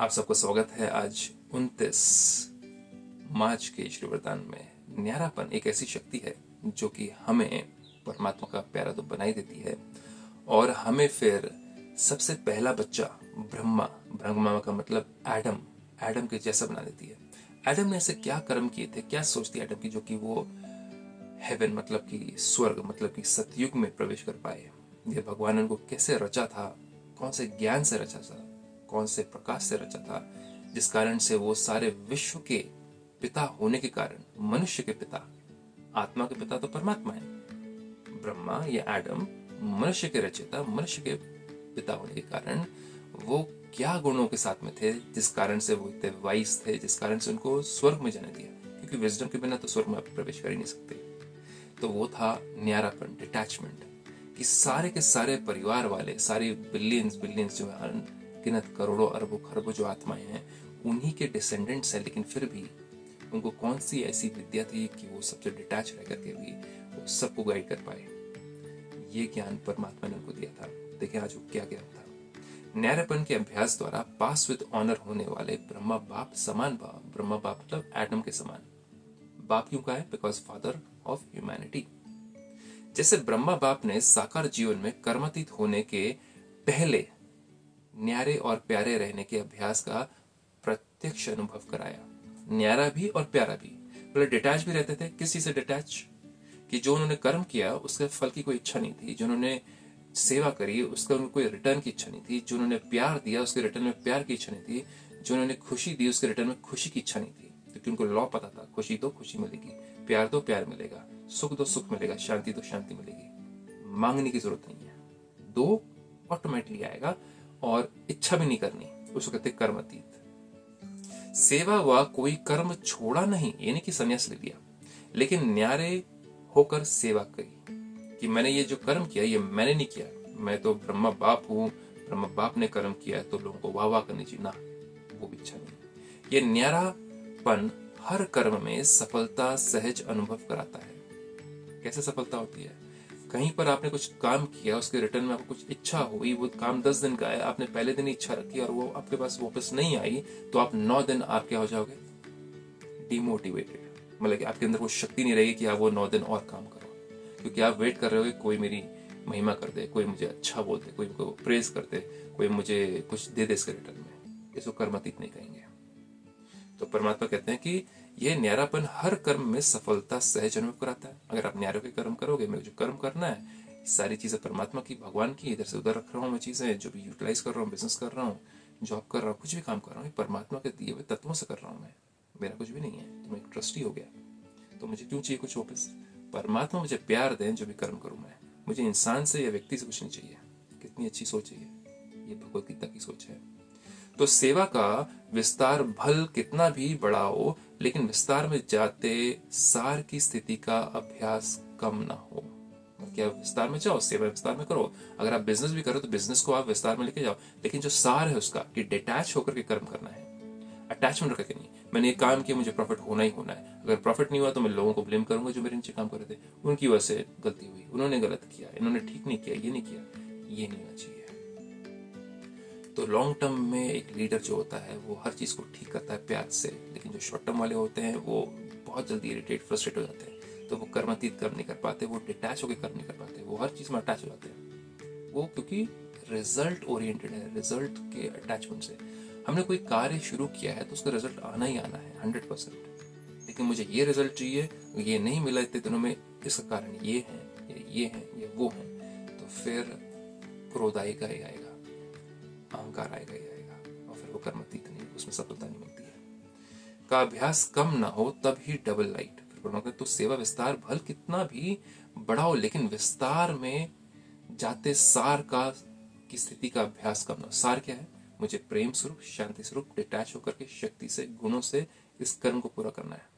आप सबको स्वागत है आज 29 मार्च के श्री वरदान में। न्यारापन एक ऐसी शक्ति है जो कि हमें परमात्मा का प्यारा तो बनाई देती है और हमें फिर सबसे पहला बच्चा, ब्रह्मा ब्रह्मा का मतलब एडम एडम के जैसा बना देती है। एडम ने ऐसे क्या कर्म किए थे, क्या सोचती एडम की जो कि वो हेवन मतलब कि स्वर्ग मतलब कि सतयुग में प्रवेश कर पाए? ये भगवान उनको कैसे रचा था, कौन से ज्ञान से रचा था? कौन से प्रकाश से रचा था, जिस कारण से वो सारे विश्व के पिता होने के कारण, मनुष्य के पिता, आत्मा के पिता तो परमात्मा है। ब्रह्मा या एडम, मनुष्य के रचयिता, मनुष्य के पिता होने के कारण वो क्या गुणों के साथ में थे, जिस कारण से वो इतने वाइस थे, जिस कारण से उनको स्वर्ग में जाने दिया क्योंकि विजडम के बिना तो स्वर्ग में आप प्रवेश कर ही नहीं सकते। तो वो था न्यारापन डिटैचमेंट कि सारे के सारे परिवार वाले, सारे बिलियंस बिलियंस जो है गिनत करोड़ों अरबों खरबों जो आत्माएँ हैं, उन्हीं के डिसेंडेंट्स है, लेकिन फिर भी उनको कौन सी ऐसी विद्या थी कि वो सबसे डिटैच रह करके भी वो सबको गाइड कर पाए? ये ज्ञान परमात्मा ने उनको दिया था। देखिए आज वो क्या ज्ञान था। न्यायपन के अभ्यास द्वारा पास विद ऑनर होने वाले ब्रह्मा बाप समान भाव ब्रह्मा बाप मतलब एडम के समान। बाप क्यों का है? बिकॉज़ फादर ऑफ़ ह्यूमैनिटी जैसे ब्रह्मा बाप ने साकार जीवन में कर्मातीत होने के पहले न्यारे और प्यारे रहने के अभ्यास का प्रत्यक्ष अनुभव कराया। न्यारा भी और प्यारा भी। बोले डिटैच भी रहते थे। किस से डिटैच कि जो उन्होंने कर्म किया, उसके फल की कोई इच्छा नहीं थी। जो उन्होंने सेवा करी, उसका उनको कोई रिटर्न की इच्छा नहीं थी। जो उन्होंने प्यार दिया, उसके रिटर्न में प्यार की इच्छा नहीं थी। जो उन्होंने खुशी दी, उसके रिटर्न में खुशी की इच्छा नहीं थी। क्योंकि उनको लॉ पता था, खुशी दो, खुशी मिलेगी। प्यार दो, प्यार मिलेगा। सुख दो, सुख मिलेगा। शांति दो, शांति मिलेगी। मांगने की ज़रूरत नहीं है। दो ऑटोमेटिकली आएगा। और इच्छा भी नहीं करनी, उसको कहते कर्म अतीत सेवा व कोई कर्म छोड़ा नहीं, ये नहीं कि संन्यास ले लिया, लेकिन न्यारे होकर सेवा करी कि मैंने ये जो कर्म किया, ये मैंने नहीं किया। मैं तो ब्रह्मा बाप हूँ, ब्रह्मा बाप ने कर्म किया है तो लोगों को वाह वाह करनी चाहिए। ना, वो भी इच्छा नहीं। ये न्यारापन हर कर्म में सफलता, सहज अनुभव कराता है। कैसे सफलता होती है? कहीं पर आपने कुछ काम किया, उसके रिटर्न में आपको कुछ इच्छा हुई, वो काम दस दिन का है, आपने पहले दिन इच्छा रखी और वो आपके पास वापस नहीं आई तो आप नौ दिन आप क्या हो जाओगे? डिमोटिवेटेड मतलब कि आपके अंदर वो शक्ति नहीं रहेगी कि आप वो नौ दिन और काम करो। क्योंकि आप वेट कर रहे हो कोई मेरी महिमा कर दे, कोई मुझे अच्छा बोल दे, कोई प्रेस कर दे, कोई मुझे कुछ दे दे इसके रिटर्न में। इसको कर्मातीत नहीं कहेंगे। तो परमात्मा कहते हैं कि यह न्यारापन हर कर्म में सफलता, सहज अनुभव कराता है। अगर आप न्यारों के कर्म करोगे, मेरे जो कर्म करना है, सारी चीज़ें परमात्मा की, भगवान की, इधर से उधर रख रहा हूँ मैं चीज़ें, जो भी यूटिलाइज कर रहा हूँ बिज़नेस कर रहा हूँ जॉब कर रहा हूँ, कुछ भी काम कर रहा हूँ परमात्मा के दिए हुए तत्वों से कर रहा हूँ मैं। मेरा कुछ भी नहीं है तो मैं ट्रस्टी हो गया। तो मुझे क्यों चाहिए कुछ वापस? परमात्मा मुझे प्यार दें, जो भी कर्म करूँ मैं। मुझे इंसान से या व्यक्ति से कुछ नहीं चाहिए। कितनी अच्छी सोच है ये भगवत गीता की सोच है। तो सेवा का विस्तार भल कितना भी बड़ा हो, लेकिन विस्तार में जाते सार की स्थिति का अभ्यास कम ना हो। क्या विस्तार में जाओ, सेवा विस्तार में करो। अगर आप बिज़नेस भी करो तो बिज़नेस को आप विस्तार में लेके जाओ। लेकिन जो सार है उसका कि डिटैच होकर के कर्म करना है। अटैचमेंट रख नहीं? मैंने ये काम किया, मुझे प्रॉफिट होना ही होना है। अगर प्रॉफिट नहीं हुआ तो मैं लोगों को ब्लेम करूँगा जो मेरे नीचे काम कर रहे थे। उनकी वजह से गलती हुई, उन्होंने गलत किया, इन्होंने ठीक नहीं किया, ये नहीं किया, ये नहीं होना चाहिए। तो लॉन्ग टर्म में एक लीडर जो होता है, वो हर चीज़ को ठीक करता है प्यार से, लेकिन जो शॉर्ट टर्म वाले होते हैं, वो बहुत जल्दी इरिटेट फ्रस्ट्रेट हो जाते हैं। तो वो कर्मातीत कर्म नहीं कर पाते, वो डिटैच होकर कर्म नहीं कर पाते, वो हर चीज़ में अटैच हो जाते हैं। वो क्योंकि रिज़ल्ट ओरिएंटेड है रिज़ल्ट के अटैचमेंट से। हमने कोई कार्य शुरू किया है तो उसका रिज़ल्ट आना ही आना है हंड्रेड परसेंट लेकिन मुझे ये रिज़ल्ट चाहिए, ये नहीं मिला इतने दिनों में, इसका कारण ये है, या है, या वो है। तो फिर क्रोध आएगा ही आएगा अहंकार आएगा ही आएगा, और फिर वो कर्मतीत नहीं उसमें सफलता नहीं मिलती है। का अभ्यास कम ना हो, तब ही डबल लाइट फिर तो सेवा विस्तार भल कितना भी हो लेकिन विस्तार में जाते सार का, की स्थिति का अभ्यास कम ना सार क्या है? मुझे प्रेम स्वरूप, शांति स्वरूप डिटैच होकर के, शक्ति से, गुणों से इस कर्म को पूरा करना है।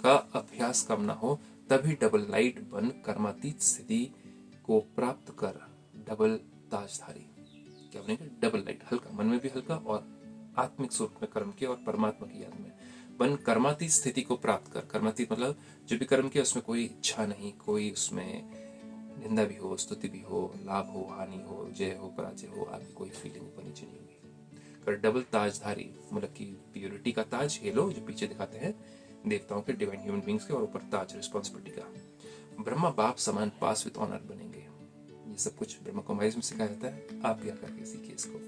का अभ्यास कम ना हो, तभी डबल लाइट बन कर्मातीत स्थिति को प्राप्त कर डबल ताजधारी। क्या बनेगा डबल लाइट हल्का, मन में भी हल्का और आत्मिक स्वरूप में कर्म किया और परमात्मा की याद में। बन कर्मातीत स्थिति को प्राप्त कर। कर्मातीत मतलब जो भी कर्म किया, उसमें कोई इच्छा नहीं, कोई उसमें निंदा भी हो, स्तुति भी हो, लाभ हो, हानि हो, जय हो, पराजय हो, आदि कोई फीलिंग ऊपर नीचे नहीं होगी। कर डबल ताजधारी मतलब की प्योरिटी का ताज हेलो जो पीछे दिखाते हैं, देवताओं के डिवाइन ह्यूमन बींग्स के और ऊपर ताज रिस्पॉन्सिबिलिटी का। ब्रह्मा बाप समान पास विद ऑनर बनेंगे। ये सब कुछ ब्रह्म कुमारी में सिखाया जाता है। आप भी आकर के सीखिए इसको